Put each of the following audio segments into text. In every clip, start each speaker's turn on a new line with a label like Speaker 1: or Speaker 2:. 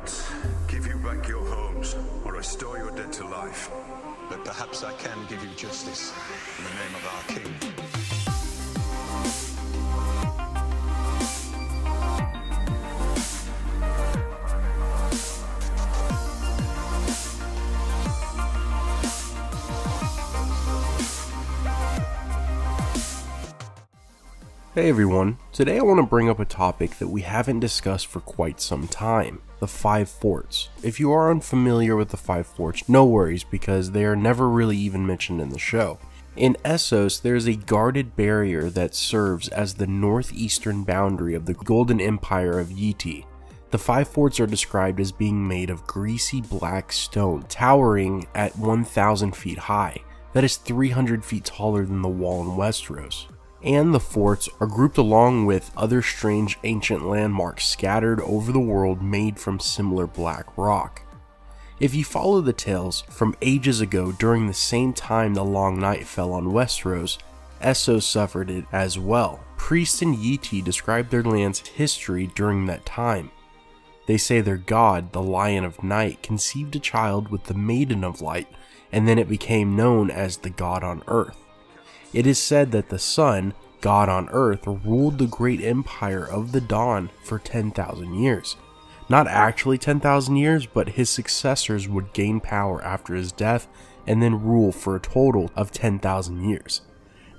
Speaker 1: gods, give you back your homes or restore your dead to life.
Speaker 2: But perhaps I can give you justice in the name of our king.
Speaker 3: Hey everyone, today I want to bring up a topic that we haven't discussed for quite some time the Five Forts. If you are unfamiliar with the Five Forts, no worries because they are never really even mentioned in the show. In Essos, there is a guarded barrier that serves as the northeastern boundary of the Golden Empire of Yiti. The five forts are described as being made of greasy black stone, towering at 1,000 feet high. That is 300 feet taller than the wall in Westeros and the forts are grouped along with other strange ancient landmarks scattered over the world made from similar black rock. If you follow the tales from ages ago during the same time the Long Night fell on Westeros, Essos suffered it as well. Priests and Yiti describe their land's history during that time. They say their god, the Lion of Night, conceived a child with the Maiden of Light, and then it became known as the God on Earth. It is said that the sun, God on earth, ruled the great empire of the dawn for 10,000 years. Not actually 10,000 years, but his successors would gain power after his death and then rule for a total of 10,000 years.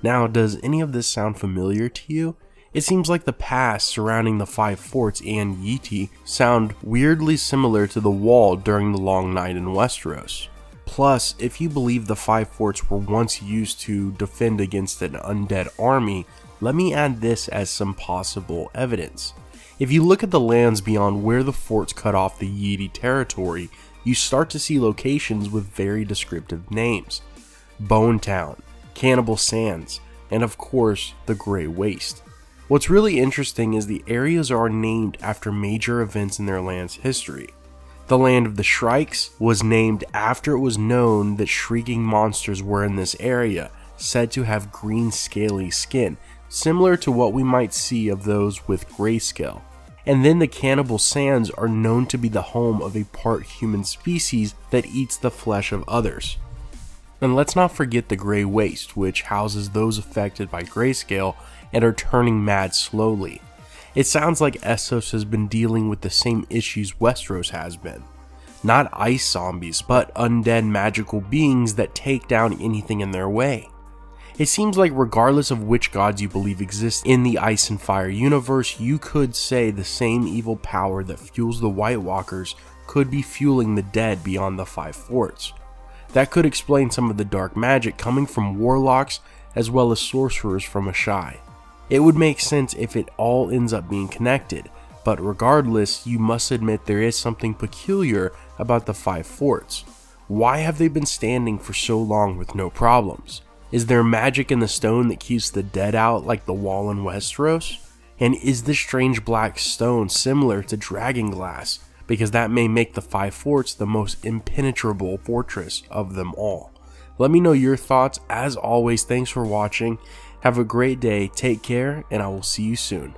Speaker 3: Now, does any of this sound familiar to you? It seems like the past surrounding the five forts and Yiti sound weirdly similar to the wall during the long night in Westeros. Plus, if you believe the five forts were once used to defend against an undead army, let me add this as some possible evidence. If you look at the lands beyond where the forts cut off the Yiti territory, you start to see locations with very descriptive names. Bone Town, Cannibal Sands, and of course, the Grey Waste. What's really interesting is the areas are named after major events in their land's history. The land of the Shrikes was named after it was known that shrieking monsters were in this area, said to have green scaly skin, similar to what we might see of those with grayscale. And then the Cannibal Sands are known to be the home of a part human species that eats the flesh of others. And let's not forget the Grey Waste, which houses those affected by grayscale and are turning mad slowly. It sounds like Essos has been dealing with the same issues Westeros has been. Not ice zombies, but undead magical beings that take down anything in their way. It seems like regardless of which gods you believe exist in the Ice and Fire universe, you could say the same evil power that fuels the White Walkers could be fueling the dead beyond the Five Forts. That could explain some of the dark magic coming from warlocks as well as sorcerers from Asshai. It would make sense if it all ends up being connected, but regardless, you must admit there is something peculiar about the five forts. Why have they been standing for so long with no problems? Is there magic in the stone that keeps the dead out like the wall in Westeros? And is this strange black stone similar to dragon glass? Because that may make the five forts the most impenetrable fortress of them all. Let me know your thoughts. As always, thanks for watching have a great day, take care, and I will see you soon.